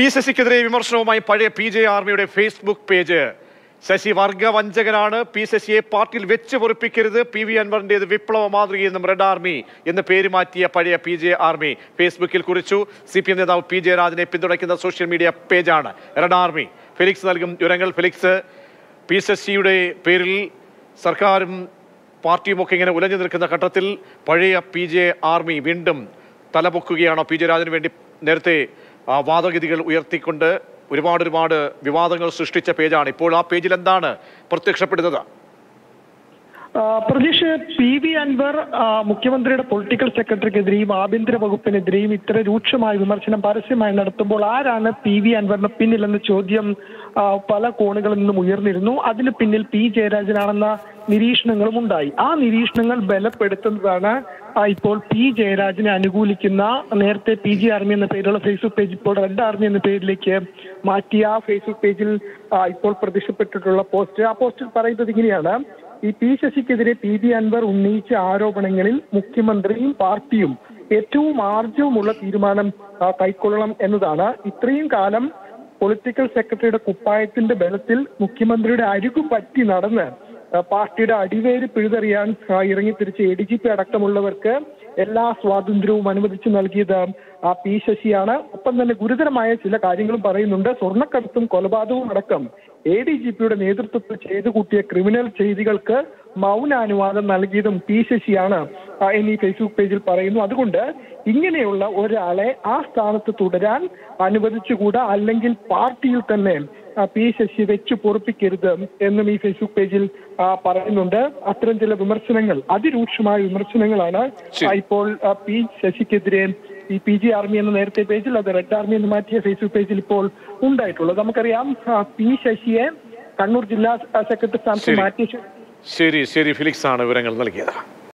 P ശശിക്കെതിരെ വിമർശനവുമായി പഴയ പി ജെ ആർമിയുടെ ഫേസ്ബുക്ക് പേജ്. ശശി വർഗവഞ്ചകനാണ് പി ശശിയെ പാർട്ടിയിൽ വെച്ച് പൊറിപ്പിക്കരുത്. പി വി അൻവറിന്റെത് വിപ്ലവ മാതൃകയെന്നും റെഡ് ആർമി എന്ന് പേര് മാറ്റിയ പഴയ പി ജെ ആർമി ഫേസ്ബുക്കിൽ കുറിച്ചു. സി പി എം നേതാവ് പി ജെ രാജനെ പിന്തുണയ്ക്കുന്ന സോഷ്യൽ മീഡിയ പേജാണ് റെഡ് ആർമി. ഫെലിക്സ് നൽകും വിവരങ്ങൾ. ഫെലിക്സ് പി ശശിയുടെ പേരിൽ സർക്കാരും പാർട്ടിയും ഒക്കെ ഇങ്ങനെ ഉലഞ്ഞു നിൽക്കുന്ന ഘട്ടത്തിൽ പഴയ പി ജെ ആർമി വീണ്ടും തലപൊക്കുകയാണോ? പി ജെ രാജന് വേണ്ടി നേരത്തെ വാദഗതികൾ ഉയർത്തിക്കൊണ്ട് ഒരുപാട് ഒരുപാട് വിവാദങ്ങൾ സൃഷ്ടിച്ച പേജാണ്. ഇപ്പോൾ ആ പേജിൽ എന്താണ് പ്രത്യക്ഷപ്പെടുന്നത്? പ്രതീഷ് പി വി അൻവർ മുഖ്യമന്ത്രിയുടെ പൊളിറ്റിക്കൽ സെക്രട്ടറിക്കെതിരെയും ആഭ്യന്തര വകുപ്പിനെതിരെയും ഇത്ര രൂക്ഷമായ വിമർശനം പരസ്യമായി നടത്തുമ്പോൾ ആരാണ് പി വി അൻവറിന് പിന്നിലെന്ന ചോദ്യം പല കോണുകളിൽ നിന്നും ഉയർന്നിരുന്നു. അതിന് പിന്നിൽ പി ജയരാജനാണെന്ന നിരീക്ഷണങ്ങളും ഉണ്ടായി. ആ നിരീക്ഷണങ്ങൾ ബലപ്പെടുത്തുന്നതാണ് ഇപ്പോൾ പി ജയരാജനെ അനുകൂലിക്കുന്ന നേരത്തെ പി ജി ആർമി എന്ന പേരുള്ള ഫേസ്ബുക്ക് പേജ് ഇപ്പോൾ റെഡ് ആർമി എന്ന പേരിലേക്ക് മാറ്റിയ ആ ഫേസ്ബുക്ക് പേജിൽ ഇപ്പോൾ പ്രത്യക്ഷപ്പെട്ടിട്ടുള്ള പോസ്റ്റ്. ആ പോസ്റ്റിൽ പറയുന്നത് ഇങ്ങനെയാണ്. ഈ പി ശശിക്കെതിരെ പി ബി അൻവർ ഉന്നയിച്ച ആരോപണങ്ങളിൽ മുഖ്യമന്ത്രിയും പാർട്ടിയും ഏറ്റവും ആർജവുമുള്ള തീരുമാനം കൈക്കൊള്ളണം എന്നതാണ്. ഇത്രയും കാലം പൊളിറ്റിക്കൽ സെക്രട്ടറിയുടെ കുപ്പായത്തിന്റെ ബലത്തിൽ മുഖ്യമന്ത്രിയുടെ അരികു പറ്റി നടന്ന് പാർട്ടിയുടെ അടിവേര് പിഴുതെറിയാൻ ഇറങ്ങി തിരിച്ച് എ ഡി ജി പി അടക്കമുള്ളവർക്ക് എല്ലാ സ്വാതന്ത്ര്യവും അനുവദിച്ചു നൽകിയത് ആ പി ശശിയാണ്. ഒപ്പം തന്നെ ഗുരുതരമായ ചില കാര്യങ്ങളും പറയുന്നുണ്ട്. സ്വർണക്കടത്തും കൊലപാതകവും അടക്കം എ ഡി ജി പിയുടെ നേതൃത്വത്തിൽ ചെയ്തു കൂട്ടിയ ക്രിമിനൽ ചെയ്തികൾക്ക് മൗനാനുവാദം നൽകിയതും പി ശശിയാണ്. എന്നീ ഫേസ്ബുക്ക് പേജിൽ പറയുന്നു. അതുകൊണ്ട് ഇങ്ങനെയുള്ള ഒരാളെ ആ സ്ഥാനത്ത് തുടരാൻ അനുവദിച്ചുകൂടാ? അല്ലെങ്കിൽ പാർട്ടിയിൽ തന്നെ പി ശശി വെച്ച് പൊറപ്പിക്കരുത് എന്നും ഈ ഫേസ്ബുക്ക് പേജിൽ പറയുന്നുണ്ട്. അത്തരം ചില വിമർശനങ്ങൾ അതിരൂക്ഷമായ വിമർശനങ്ങളാണ് ഇപ്പോൾ പി ശശിക്കെതിരെ ഈ പി ജി ആർമി എന്ന നേരത്തെ പേജിൽ അത് റെഡ് ആർമി എന്ന് മാറ്റിയ ഫേസ്ബുക്ക് പേജിൽ ഇപ്പോൾ ഉണ്ടായിട്ടുള്ളത്. നമുക്കറിയാം പി ശശിയെ കണ്ണൂർ ജില്ലാ സെക്രട്ടറി സ്ഥാനത്ത്. മാറ്റിയ ശരി ശരി. ഫിലിക്സ് ആണ് വിവരങ്ങൾ നൽകിയത്.